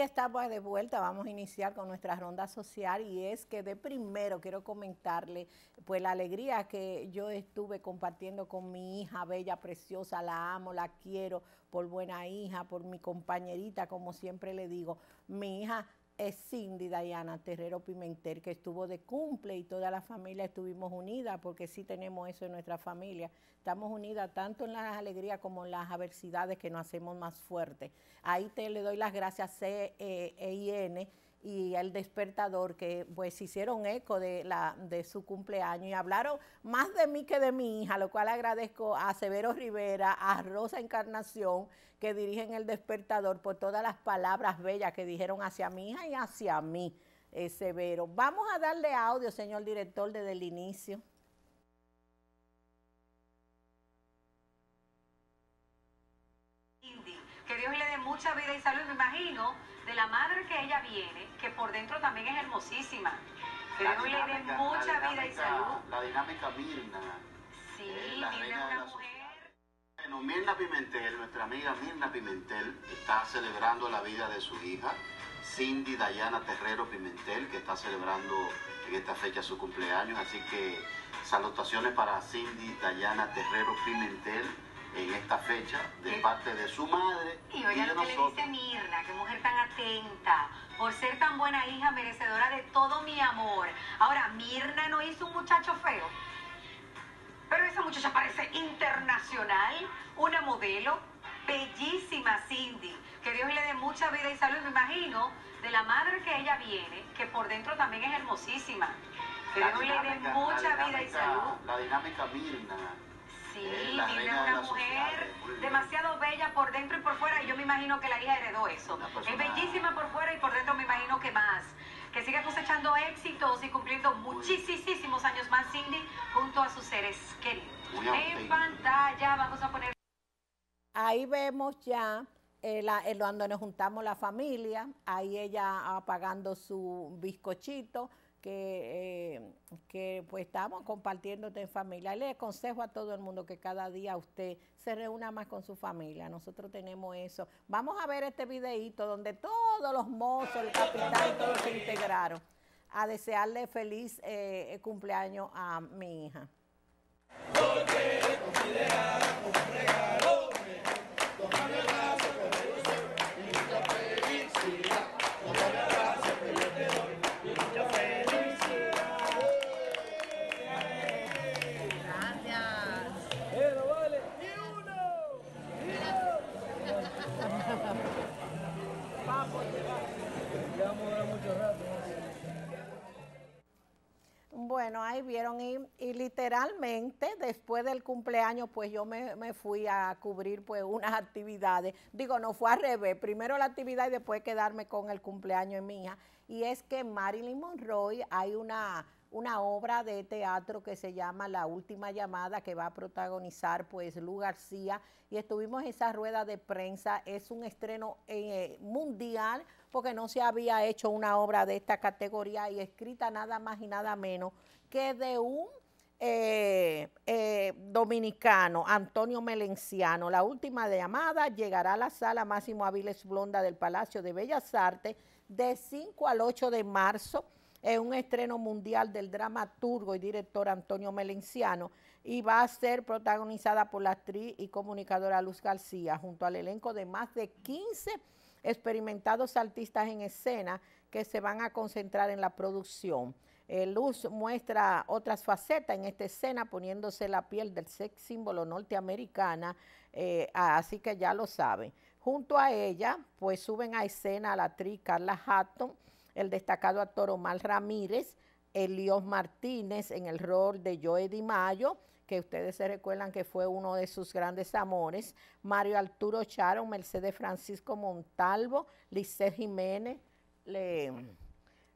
Estamos de vuelta, vamos a iniciar con nuestra ronda social y es que de primero quiero comentarle pues la alegría que yo estuve compartiendo con mi hija bella, preciosa, la amo, la quiero por buena hija, por mi compañerita, como siempre le digo, mi hija es Cindy Diana Terrero Pimentel, que estuvo de cumple y toda la familia estuvimos unidas, porque sí tenemos eso en nuestra familia. Estamos unidas tanto en las alegrías como en las adversidades que nos hacemos más fuertes. Ahí te le doy las gracias C, E, e y el despertador que pues hicieron eco de, la, de su cumpleaños y hablaron más de mí que de mi hija, lo cual agradezco a Severo Rivera, a Rosa Encarnación, que dirigen el despertador por todas las palabras bellas que dijeron hacia mi hija y hacia mí, eh, Severo. Vamos a darle audio, señor director, desde el inicio. Que Dios le dé mucha vida y salud, me imagino de la madre que ella viene, que por dentro también es hermosísima. Que Dios le dé mucha vida y salud. La dinámica Mirna. Sí, eh, Mirna es una mujer. Bueno, Mirna Pimentel, nuestra amiga Mirna Pimentel, está celebrando la vida de su hija, Cindy Dayana Terrero Pimentel, que está celebrando en esta fecha su cumpleaños. Así que salutaciones para Cindy Dayana Terrero Pimentel en esta fecha de parte de su madre y, oiga lo que le dice Mirna, que mujer tan atenta, por ser tan buena hija, merecedora de todo mi amor. Ahora, Mirna no hizo un muchacho feo, pero esa muchacha parece internacional, una modelo, bellísima Cindy. Que Dios le dé mucha vida y salud, me imagino, de la madre que ella viene, que por dentro también es hermosísima. Que Dios le dé mucha vida y salud. La dinámica Mirna Sí, tiene una mujer demasiado bella por dentro y por fuera y yo me imagino que la hija heredó eso. Es bellísima por fuera y por dentro me imagino que más. Que siga cosechando éxitos y cumpliendo muchísimos años más Cindy junto a sus seres queridos. En pantalla vamos a poner... Ahí vemos ya eh, la, eh, cuando nos juntamos la familia, ahí ella apagando su bizcochito, que, eh, que pues estamos compartiendo en familia. Le aconsejo a todo el mundo que cada día usted se reúna más con su familia. Nosotros tenemos eso. Vamos a ver este videíto donde todos los mozos, el capitán, todos se integraron a desearle feliz eh, cumpleaños a mi hija. Bueno, ahí vieron y, literalmente después del cumpleaños pues yo me, fui a cubrir pues unas actividades. Digo, no fue al revés, primero la actividad y después quedarme con el cumpleaños de. Y es que Marilyn Monroe hay una, una obra de teatro que se llama La Última Llamada que va a protagonizar pues Lu García y estuvimos en esa rueda de prensa. Es un estreno eh, mundial porque no se había hecho una obra de esta categoría y escrita nada más y nada menos que de un eh, eh, dominicano, Antonio Melenciano. La última llamada llegará a la sala Máximo Aviles Blonda del Palacio de Bellas Artes de 5 al 8 de marzo. Es un estreno mundial del dramaturgo y director Antonio Melenciano y va a ser protagonizada por la actriz y comunicadora Luz García junto al elenco de más de 15 experimentados artistas en escena que se van a concentrar en la producción. Eh, Luz muestra otras facetas en esta escena poniéndose la piel del sex símbolo norteamericana, eh, así que ya lo saben. Junto a ella, pues suben a escena a la actriz Carla Hatton, el destacado actor Omar Ramírez, Elios Martínez en el rol de Joe Di Mayo, que ustedes se recuerdan que fue uno de sus grandes amores, Mario Arturo Charo, Mercedes Francisco Montalvo, Lice Jiménez,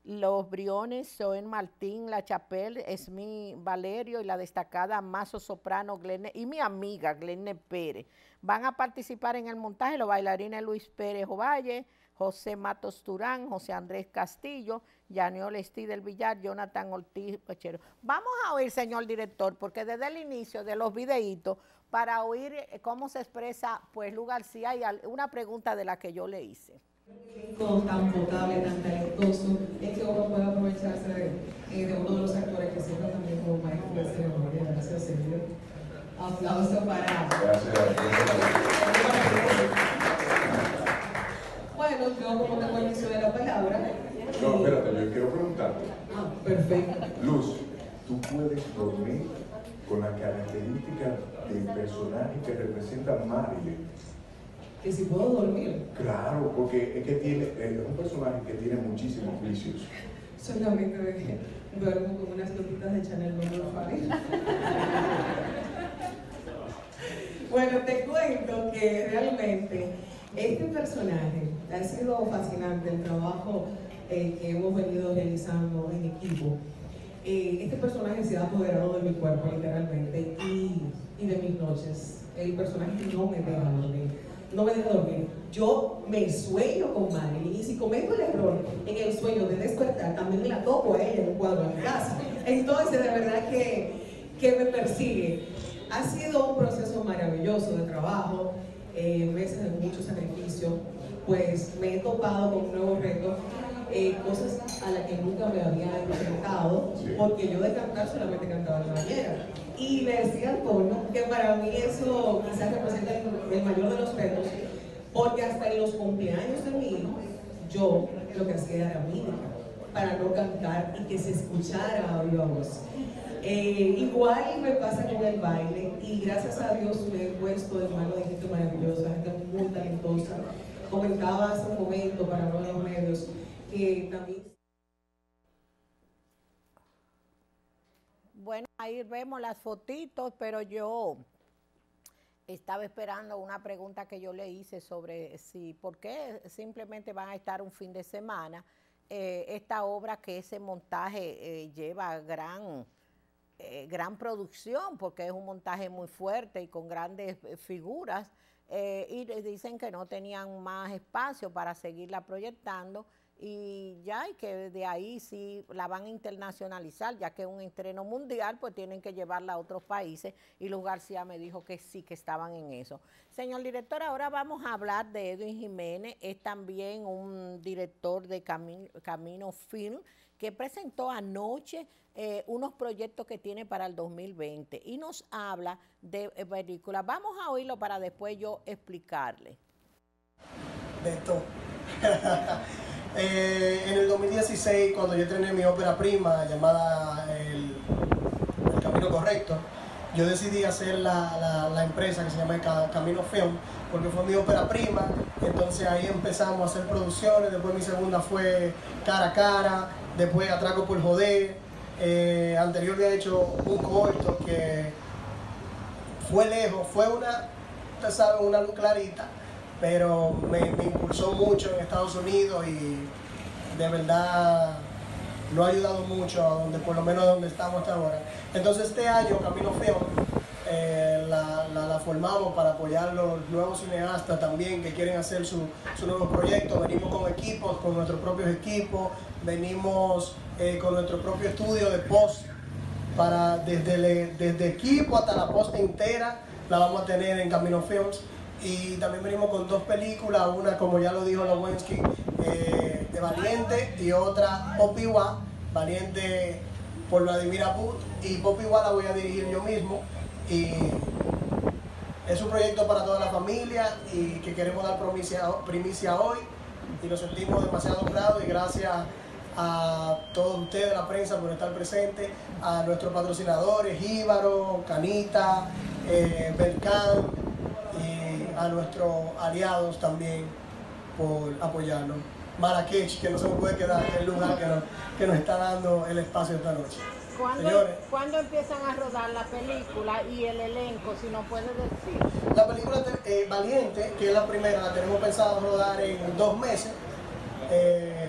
Los Briones, Soen Martín, La Chapelle, Esmi Valerio y la destacada Mazo Soprano Glenne, y mi amiga Glenne Pérez. Van a participar en el montaje los bailarines Luis Pérez Ovalle, José Matos Turán, José Andrés Castillo, Yaniol Estí del Villar, Jonathan Ortiz Pechero. Vamos a oír, señor director, porque desde el inicio de los videitos, para oír cómo se expresa pues Lu García y una pregunta de la que yo le hice. Tan potable, tan talentoso, es que uno puede aprovecharse de, eh, de uno de los actores que sirve también como maestro de ceremonia. Gracias, Sergio. Aplauso para. Bueno, yo como tengo el inicio de la palabra. No, espérate, yo quiero preguntarte. Ah, perfecto. Luz, ¿tú puedes dormir con la característica del personaje que representa Marilyn? Que si puedo dormir. Claro, porque es que tiene, es un personaje que tiene muchísimos vicios. Solamente duermo con unas gotitas de Chanel no Bueno, te cuento que realmente este personaje ha sido fascinante el trabajo eh, que hemos venido realizando en equipo. Eh, este personaje se ha apoderado de mi cuerpo literalmente y, y de mis noches. El personaje no me deja dormir no me deja dormir. Yo me sueño con Marilyn y si cometo el error en el sueño de despertar, también la toco a ella en un cuadro en casa. Entonces, de verdad que, que me persigue. Ha sido un proceso maravilloso de trabajo, eh, meses de mucho sacrificio, pues me he topado con nuevos retos, eh, cosas a las que nunca me había enfrentado, porque yo de cantar solamente cantaba en la bañera. Y le decía Antonio que para mí eso el, mayor de los retos, porque hasta en los cumpleaños de mi hijo, yo lo que hacía era mímica, para no cantar y que se escuchara a viva voz. Eh, igual me pasa con el baile y gracias a Dios me he puesto en manos de gente maravillosa, gente muy talentosa. Comentaba hace un momento para de los medios que también... Bueno, ahí vemos las fotitos, pero yo estaba esperando una pregunta que yo le hice sobre si, ¿por qué simplemente van a estar un fin de semana? Eh, esta obra que ese montaje eh, lleva gran, eh, gran producción, porque es un montaje muy fuerte y con grandes figuras, y dicen que no tenían más espacio para seguirla proyectando y ya, y que de ahí sí la van a internacionalizar, ya que es un estreno mundial, pues tienen que llevarla a otros países, y Luz García me dijo que sí, que estaban en eso. Señor director, ahora vamos a hablar de Edwin Jiménez, es también un director de Camino, Film, que presentó anoche eh, unos proyectos que tiene para el 2020 y nos habla de eh, películas. Vamos a oírlo para después yo explicarle. De. Eh, en el 2016, cuando yo estrené mi ópera prima llamada El, Camino Correcto, yo decidí hacer la, empresa que se llama Camino Film, porque fue mi ópera prima, entonces ahí empezamos a hacer producciones, después mi segunda fue Cara a Cara, después Atraco por Joder, eh, anterior había hecho un corto que fue lejos, fue una, usted sabe, una luz clarita, pero me, impulsó mucho en Estados Unidos y de verdad lo ha ayudado mucho a donde, por lo menos donde estamos hasta ahora. Entonces este año Camino Film eh, la, formamos para apoyar los nuevos cineastas también que quieren hacer su, su nuevo proyecto. Venimos con equipos, con nuestros propios equipos, venimos eh, con nuestro propio estudio de post para desde, desde equipo hasta la post entera la vamos a tener en Camino Films y también venimos con dos películas, una como ya lo dijo Lowensky, eh, de Valiente y otra Popiwa, Valiente por Vladimir Abud y Popiwa la voy a dirigir yo mismo y es un proyecto para toda la familia y que queremos dar primicia, hoy y nos sentimos demasiado honrados y gracias a todos ustedes, la prensa, por estar presentes, a nuestros patrocinadores, Jíbaro, Canita, eh, a nuestros aliados también por apoyarnos. Marrakech, que no se nos puede quedar el lugar que nos, que nos está dando el espacio esta noche. ¿Cuándo, empiezan a rodar la película y el elenco, si nos puedes decir? La película eh, Valiente, que es la primera, la tenemos pensado rodar en dos meses. Eh,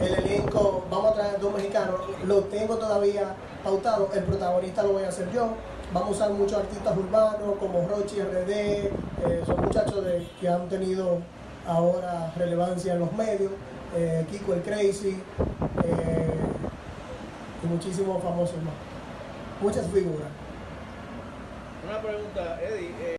el elenco, vamos a traer dos mexicanos, lo tengo todavía pautado, el protagonista lo voy a hacer yo vamos a usar muchos artistas urbanos como Rochi RD, eh, son muchachos de, que han tenido ahora relevancia en los medios, eh, Kiko el Crazy eh, y muchísimos famosos más. Muchas figuras. Una pregunta, Eddie.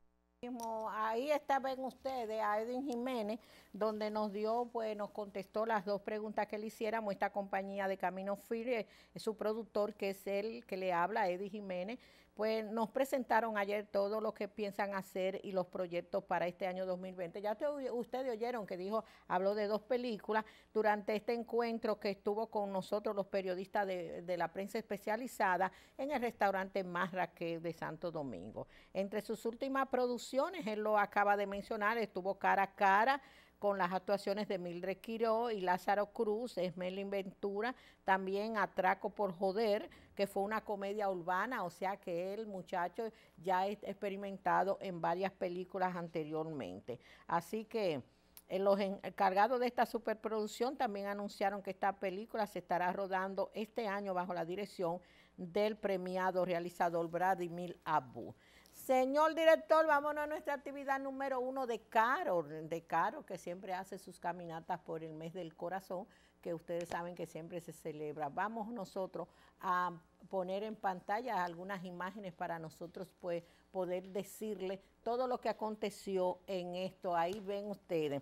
ahí está, ven ustedes, a Edwin Jiménez, donde nos dio, pues nos contestó las dos preguntas que le hiciéramos. Esta compañía de Camino Free, es su productor, que es el que le habla, Edwin Jiménez, pues nos presentaron ayer todo lo que piensan hacer y los proyectos para este año 2020. Ya ustedes oyeron que dijo, habló de dos películas durante este encuentro que estuvo con nosotros los periodistas de, de la prensa especializada en el restaurante Marraqué de Santo Domingo. Entre sus últimas producciones, él lo acaba de mencionar, estuvo cara a cara con las actuaciones de Mildred Quiró y Lázaro Cruz, Esmelin Ventura, también Atraco por Joder, que fue una comedia urbana, o sea que el muchacho ya ha experimentado en varias películas anteriormente. Así que eh, los encargados de esta superproducción también anunciaron que esta película se estará rodando este año bajo la dirección del premiado realizador Vladimir Abu. Señor director, vámonos a nuestra actividad número uno de Caro, de Caro, que siempre hace sus caminatas por el mes del corazón, que ustedes saben que siempre se celebra. Vamos nosotros a poner en pantalla algunas imágenes para nosotros pues, poder decirle todo lo que aconteció en esto. Ahí ven ustedes.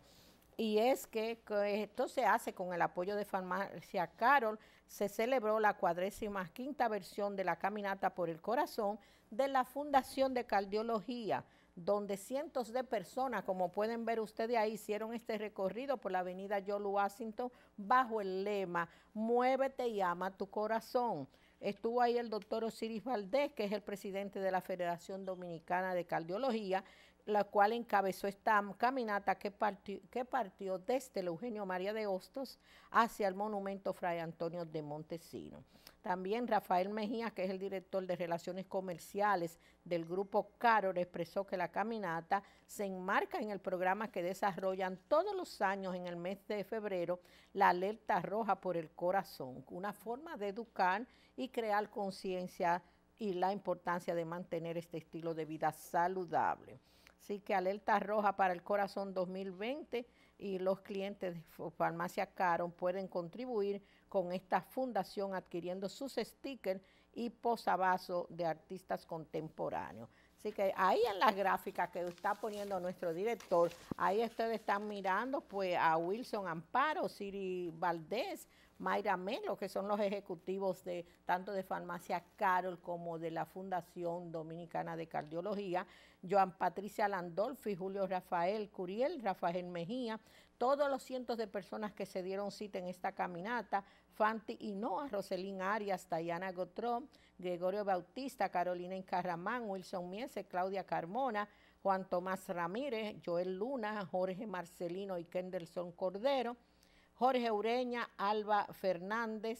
Y es que, esto se hace con el apoyo de Farmacia Carol. Se celebró la cuadrésima quinta versión de la Caminata por el Corazón de la Fundación de Cardiología, donde cientos de personas, como pueden ver ustedes ahí, hicieron este recorrido por la avenida George Washington bajo el lema Muévete y ama tu corazón. Estuvo ahí el doctor Osiris Valdés, que es el presidente de la Federación Dominicana de Cardiología, la cual encabezó esta caminata que partió, desde el Eugenio María de Hostos hacia el monumento Fray Antonio de Montesino. También Rafael Mejía, que es el director de Relaciones Comerciales del Grupo Carol, expresó que la caminata se enmarca en el programa que desarrollan todos los años en el mes de febrero, la alerta roja por el corazón, una forma de educar y crear conciencia y la importancia de mantener este estilo de vida saludable. Así que alerta roja para el corazón 2020 y los clientes de Farmacia Caron pueden contribuir con esta fundación adquiriendo sus stickers y posavasos de artistas contemporáneos. Así que ahí en las gráficas que está poniendo nuestro director, ahí ustedes están mirando pues a Wilson Amparo, Siri Valdés, Mayra Melo, que son los ejecutivos de tanto de Farmacia Carol como de la Fundación Dominicana de Cardiología, Joan Patricia Landolfi, Julio Rafael Curiel, Rafael Mejía, todos los cientos de personas que se dieron cita en esta caminata, Fanti Hinoa, Roselín Arias, Tayana Gotrón, Gregorio Bautista, Carolina Encarramán, Wilson Miese, Claudia Carmona, Juan Tomás Ramírez, Joel Luna, Jorge Marcelino y Kendelson Cordero, Jorge Ureña, Alba Fernández,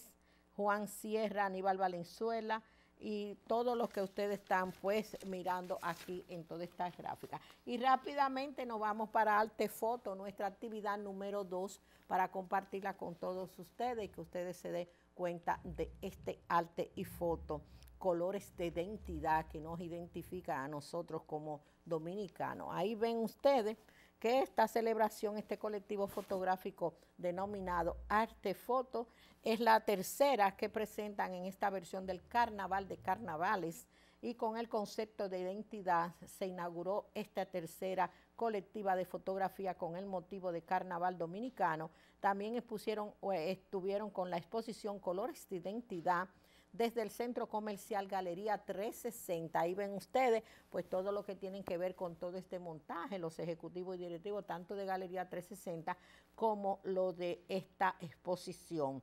Juan Sierra, Aníbal Valenzuela y todos los que ustedes están pues mirando aquí en toda esta gráfica. Y rápidamente nos vamos para Arte Foto, nuestra actividad número dos, para compartirla con todos ustedes y que ustedes se den cuenta de este arte y foto, colores de identidad que nos identifica a nosotros como dominicanos. Ahí ven ustedes que esta celebración, este colectivo fotográfico denominado Arte Foto, es la tercera que presentan en esta versión del Carnaval de Carnavales y con el concepto de identidad se inauguró esta tercera colectiva de fotografía con el motivo de Carnaval Dominicano. También expusieron, estuvieron con la exposición Colores de Identidad, desde el Centro Comercial Galería 360. Ahí ven ustedes pues todo lo que tienen que ver con todo este montaje, los ejecutivos y directivos tanto de Galería 360 como lo de esta exposición.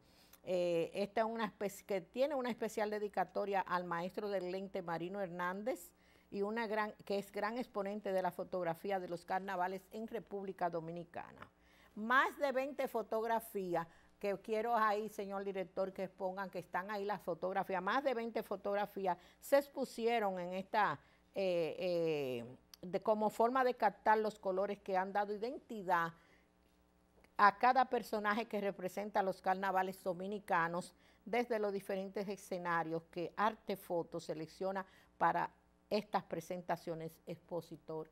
Eh, esta es una especie que tiene una especial dedicatoria al maestro del lente Marino Hernández y una gran que es gran exponente de la fotografía de los carnavales en República Dominicana. Más de 20 fotografías que quiero ahí, señor director, que expongan que están ahí las fotografías, más de 20 fotografías se expusieron en esta, eh, eh, de, como forma de captar los colores que han dado identidad a cada personaje que representa los carnavales dominicanos desde los diferentes escenarios que Arte Foto selecciona para estas presentaciones expositor,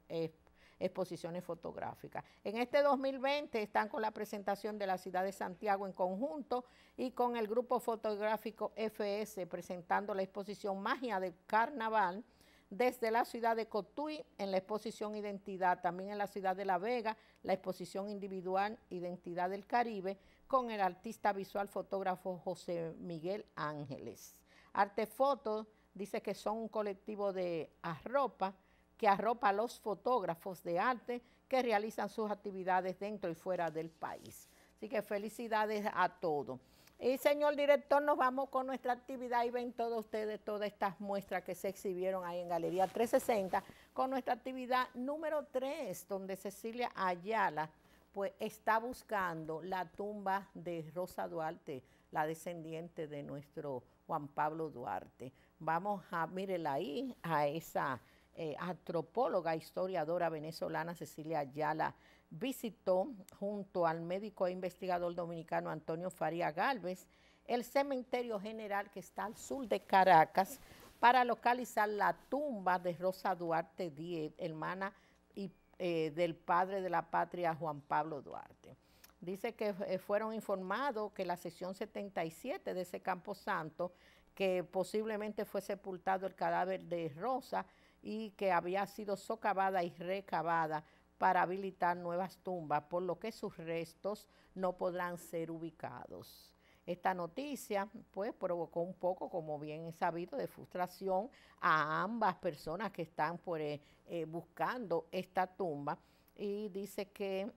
exposiciones fotográficas. En este 2020 están con la presentación de la ciudad de Santiago en conjunto y con el grupo fotográfico FS presentando la exposición Magia del Carnaval desde la ciudad de Cotuí en la exposición Identidad, también en la ciudad de La Vega, la exposición individual Identidad del Caribe, con el artista visual fotógrafo José Miguel Ángeles. Artefoto dice que son un colectivo de arropa que arropa a los fotógrafos de arte que realizan sus actividades dentro y fuera del país. Así que felicidades a todos. Y señor director, nos vamos con nuestra actividad y ven todos ustedes todas estas muestras que se exhibieron ahí en Galería 360 con nuestra actividad número 3, donde Cecilia Ayala pues está buscando la tumba de Rosa Duarte, la descendiente de nuestro Juan Pablo Duarte. Vamos a, mírela ahí, a esa eh, antropóloga, historiadora venezolana Cecilia Ayala visitó junto al médico e investigador dominicano Antonio Faría Galvez el cementerio general que está al sur de Caracas para localizar la tumba de Rosa Duarte Díez, hermana y, eh, del padre de la patria Juan Pablo Duarte. Dice que eh, fueron informados que la sesión 77 de ese Campo Santo, que posiblemente fue sepultado el cadáver de Rosa y que había sido socavada y recavada para habilitar nuevas tumbas, por lo que sus restos no podrán ser ubicados. Esta noticia pues provocó un poco, como bien sabido, de frustración a ambas personas que están por, eh, eh, buscando esta tumba y dice que,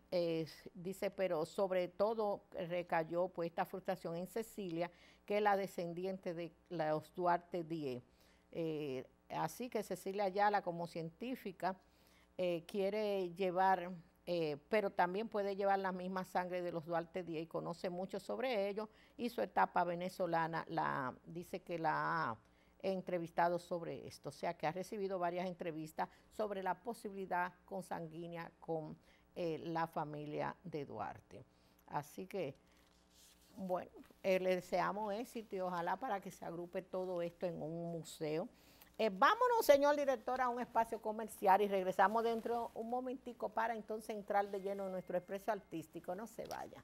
dice, pero sobre todo recayó pues esta frustración en Cecilia, que es la descendiente de los Duarte Díez. Eh, así que Cecilia Ayala como científica eh, quiere llevar, eh, pero también puede llevar la misma sangre de los Duarte Díaz y conoce mucho sobre ello y su etapa venezolana la dice que la ha entrevistado sobre esto, o sea que ha recibido varias entrevistas sobre la posibilidad consanguínea con eh, la familia de Duarte. Así que, bueno, le deseamos éxito y ojalá para que se agrupe todo esto en un museo. Eh, vámonos, señor director, a un espacio comercial y regresamos dentro un momentico para entonces entrar de lleno en nuestro expreso artístico. No se vaya.